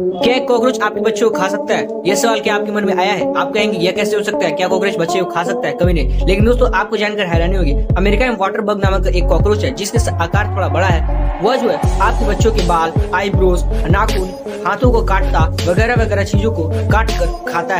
क्या एक कॉकरोच आपके बच्चों को खा सकता है? यह सवाल क्या आपके मन में आया है? आप कहेंगे, यह कैसे हो सकता है? क्या कॉकरोच बच्चे को खा सकता है? कभी नहीं। लेकिन दोस्तों, आपको जानकर हैरानी होगी, अमेरिका में वाटर बग नामक एक कॉकरोच है, जिसके आकार थोड़ा बड़ा है। वह जो है, आपके बच्चों के बाल, आईब्रोज, नाखून, हाथों को काटता वगैरह वगैरह चीज़ों को काट कर खाता है।